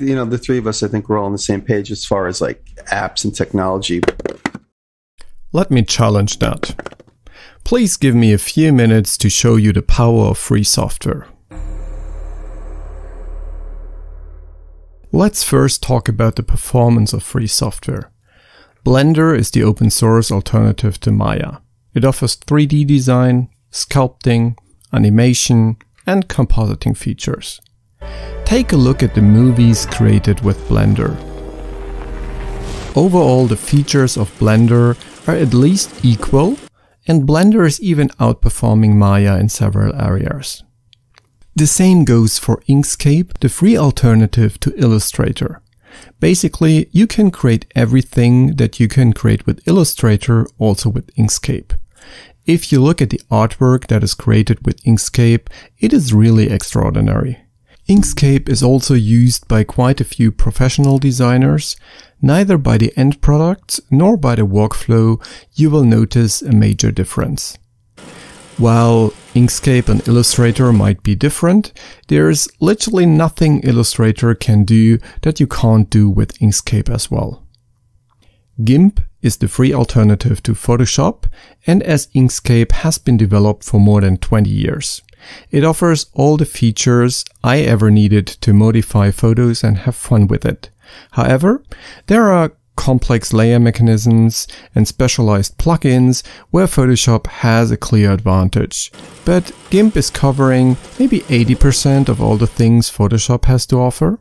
You know, the three of us, I think we're all on the same page as far as like apps and technology. Let me challenge that. Please give me a few minutes to show you the power of free software. Let's first talk about the performance of free software. Blender is the open source alternative to Maya. It offers 3D design, sculpting, animation, and compositing features. Take a look at the movies created with Blender. Overall, the features of Blender are at least equal, and Blender is even outperforming Maya in several areas. The same goes for Inkscape, the free alternative to Illustrator. Basically, you can create everything that you can create with Illustrator also with Inkscape. If you look at the artwork that is created with Inkscape, it is really extraordinary. Inkscape is also used by quite a few professional designers. Neither by the end products nor by the workflow you will notice a major difference. While Inkscape and Illustrator might be different, there's literally nothing Illustrator can do that you can't do with Inkscape as well. GIMP is the free alternative to Photoshop and as Inkscape has been developed for more than 20 years. It offers all the features I ever needed to modify photos and have fun with it. However, there are complex layer mechanisms and specialized plugins where Photoshop has a clear advantage. But GIMP is covering maybe 80% of all the things Photoshop has to offer.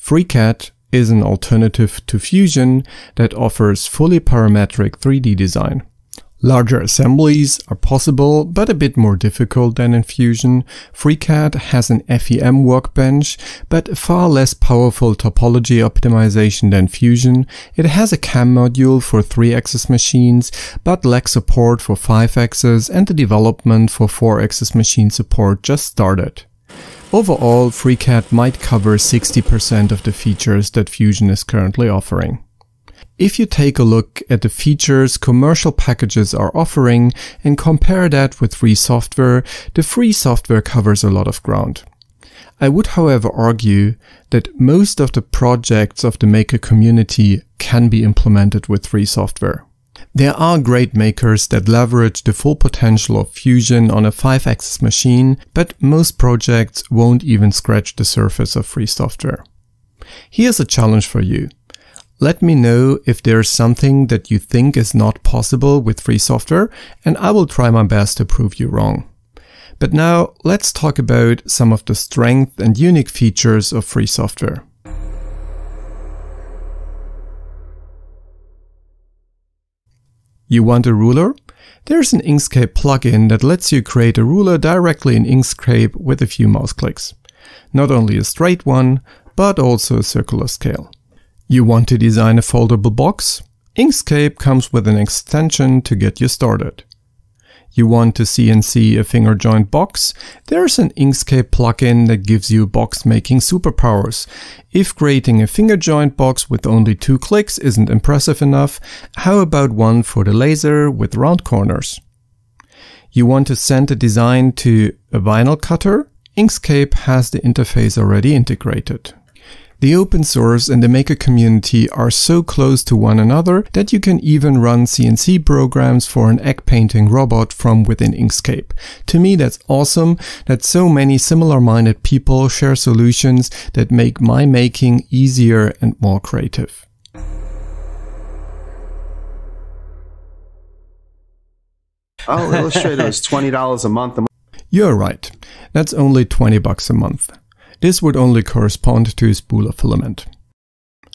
FreeCAD is an alternative to Fusion that offers fully parametric 3D design. Larger assemblies are possible, but a bit more difficult than in Fusion. FreeCAD has an FEM workbench, but far less powerful topology optimization than Fusion. It has a CAM module for 3-axis machines, but lacks support for 5-axis and the development for 4-axis machine support just started. Overall, FreeCAD might cover 60% of the features that Fusion is currently offering. If you take a look at the features commercial packages are offering and compare that with free software, the free software covers a lot of ground. I would however argue that most of the projects of the maker community can be implemented with free software. There are great makers that leverage the full potential of Fusion on a 5-axis machine, but most projects won't even scratch the surface of free software. Here's a challenge for you. Let me know if there's something that you think is not possible with free software, and I will try my best to prove you wrong. But now let's talk about some of the strength and unique features of free software. You want a ruler? There's an Inkscape plugin that lets you create a ruler directly in Inkscape with a few mouse clicks. Not only a straight one, but also a circular scale. You want to design a foldable box? Inkscape comes with an extension to get you started. You want to CNC a finger joint box? There's an Inkscape plugin that gives you box making superpowers. If creating a finger joint box with only two clicks isn't impressive enough, how about one for the laser with round corners? You want to send a design to a vinyl cutter? Inkscape has the interface already integrated. The open source and the maker community are so close to one another that you can even run CNC programs for an egg painting robot from within Inkscape. To me, that's awesome that so many similar minded people share solutions that make my making easier and more creative. Oh, Illustrator is $20 a month. You're right. That's only 20 bucks a month. This would only correspond to a spool of filament.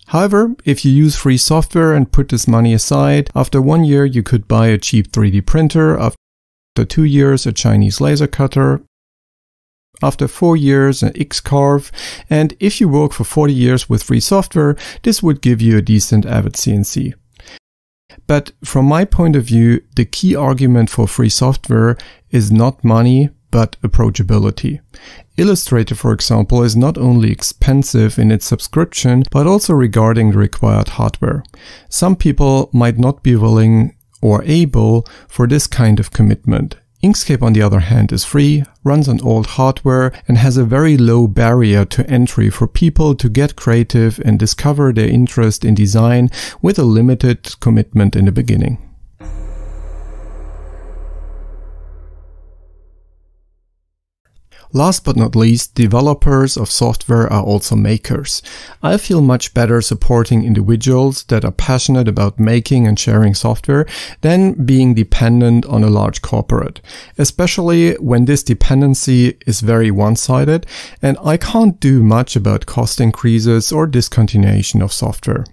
However, if you use free software and put this money aside, after one year you could buy a cheap 3D printer, after two years a Chinese laser cutter, after four years an X-Carve, and if you work for 40 years with free software, this would give you a decent Avid CNC. But from my point of view, the key argument for free software is not money, but approachability. Illustrator, for example, is not only expensive in its subscription, but also regarding the required hardware. Some people might not be willing or able for this kind of commitment. Inkscape on the other hand is free, runs on old hardware, and has a very low barrier to entry for people to get creative and discover their interest in design with a limited commitment in the beginning. Last but not least, developers of software are also makers. I feel much better supporting individuals that are passionate about making and sharing software than being dependent on a large corporate, especially when this dependency is very one-sided and I can't do much about cost increases or discontinuation of software.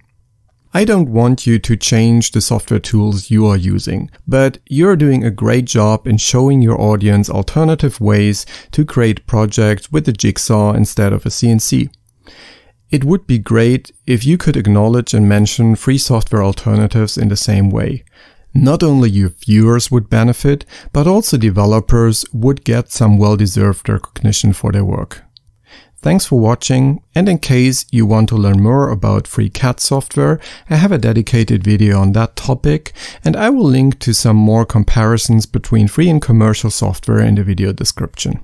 I don't want you to change the software tools you are using, but you're doing a great job in showing your audience alternative ways to create projects with a jigsaw instead of a CNC. It would be great if you could acknowledge and mention free software alternatives in the same way. Not only your viewers would benefit, but also developers would get some well-deserved recognition for their work. Thanks for watching and in case you want to learn more about free CAD software, I have a dedicated video on that topic and I will link to some more comparisons between free and commercial software in the video description.